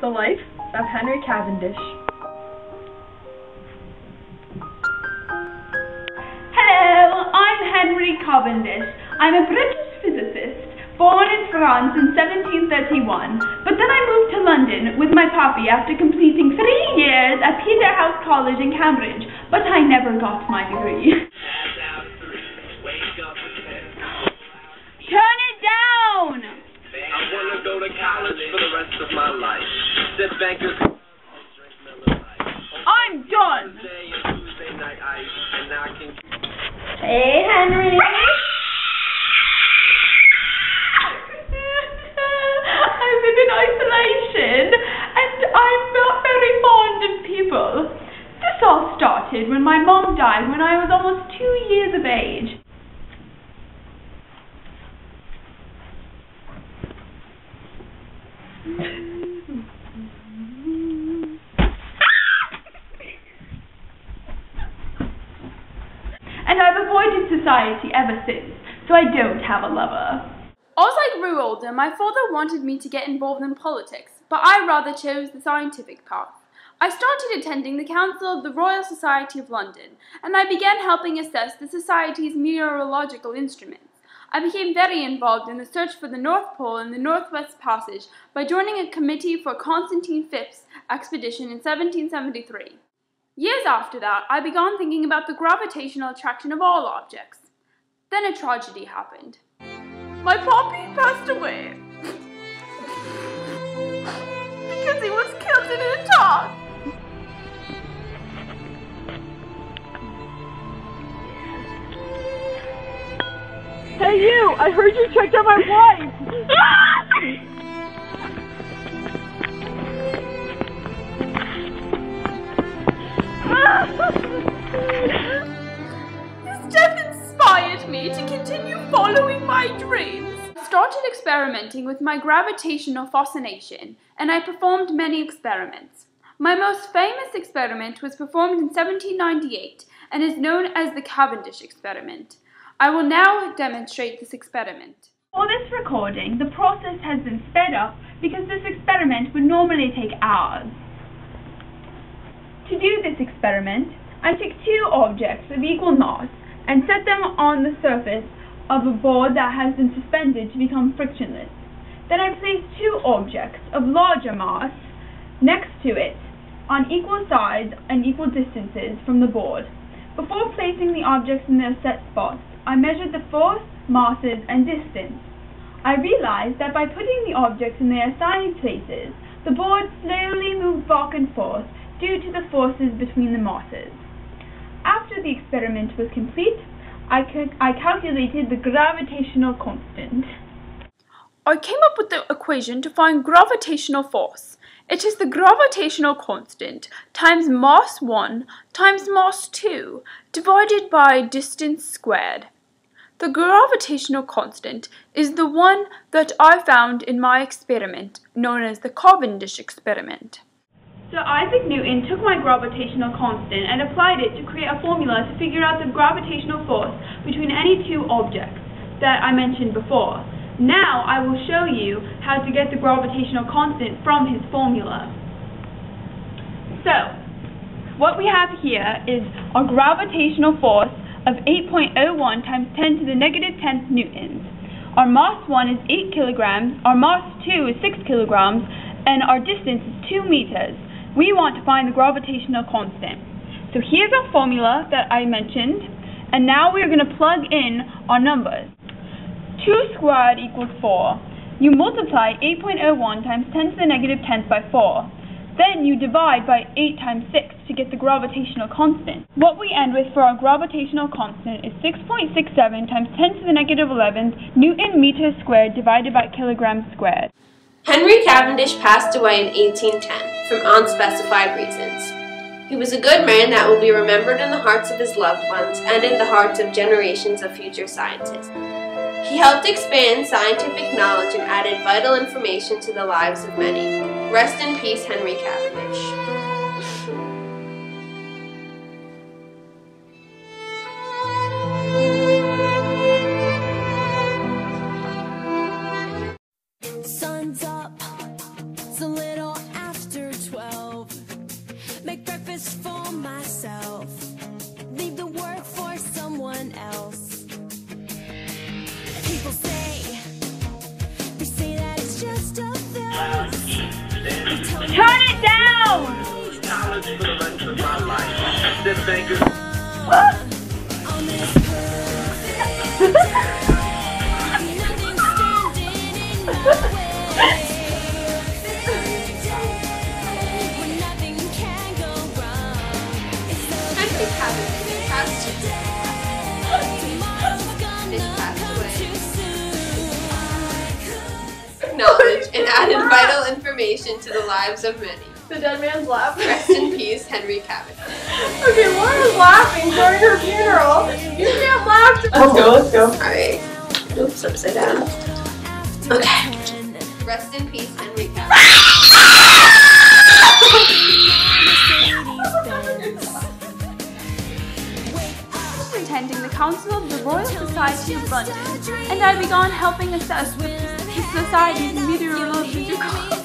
The Life of Henry Cavendish. Hello, I'm Henry Cavendish. I'm a British physicist, born in France in 1731, but then I moved to London with my papi after completing three years at Peterhouse College in Cambridge, but I never got my degree. when I was almost two years of age. And I've avoided society ever since, so I don't have a lover. As I grew older, my father wanted me to get involved in politics, but I rather chose the scientific path. I started attending the Council of the Royal Society of London, and I began helping assess the Society's meteorological instruments. I became very involved in the search for the North Pole and the Northwest Passage by joining a committee for Constantine Phipps' expedition in 1773. Years after that, I began thinking about the gravitational attraction of all objects. Then a tragedy happened. My poppy passed away. because he was killed you! I heard you checked on my wife! His death inspired me to continue following my dreams. I started experimenting with my gravitational fascination, and I performed many experiments. My most famous experiment was performed in 1798 and is known as the Cavendish experiment. I will now demonstrate this experiment. For this recording, the process has been sped up because this experiment would normally take hours. To do this experiment, I took two objects of equal mass and set them on the surface of a board that has been suspended to become frictionless. Then I placed two objects of larger mass next to it on equal sides and equal distances from the board. Before placing the objects in their set spots, I measured the force, masses, and distance. I realized that by putting the objects in their assigned places, the board slowly moved back and forth due to the forces between the masses. After the experiment was complete, I, I calculated the gravitational constant. I came up with the equation to find gravitational force. It is the gravitational constant times mass 1 times mass 2 divided by distance squared. The gravitational constant is the one that I found in my experiment, known as the Cavendish experiment. So Isaac Newton took my gravitational constant and applied it to create a formula to figure out the gravitational force between any two objects that I mentioned before. Now I will show you how to get the gravitational constant from his formula. So, what we have here is a gravitational force of 8.01 times 10 to the negative 10th newtons. Our mass 1 is 8 kilograms, our mass 2 is 6 kilograms, and our distance is 2 meters. We want to find the gravitational constant. So here's our formula that I mentioned, and now we're going to plug in our numbers. 2 squared equals 4. You multiply 8.01 times 10 to the negative 10th by 4. Then you divide by 8 times 6 to get the gravitational constant. What we end with for our gravitational constant is 6.67 times 10 to the negative 11th Newton meters squared divided by kilograms squared. Henry Cavendish passed away in 1810 from unspecified reasons. He was a good man that will be remembered in the hearts of his loved ones and in the hearts of generations of future scientists. He helped expand scientific knowledge and added vital information to the lives of many. Rest in peace, Henry Cavendish. Sun's up, it's a little after 12. Make breakfast for myself, leave the work for someone else. Turn it down! knowledge and added vital information to the lives of many. The dead man's laugh. Rest in peace, Henry Cavendish. Okay, Laura's laughing during her funeral. You can't laugh. Let's go, let's go. Alright. Oops, upside down. Okay. Rest in peace, Henry Cavendish. attending the Council of the Royal Society of London, and I began helping assess the, the Society's meteorological.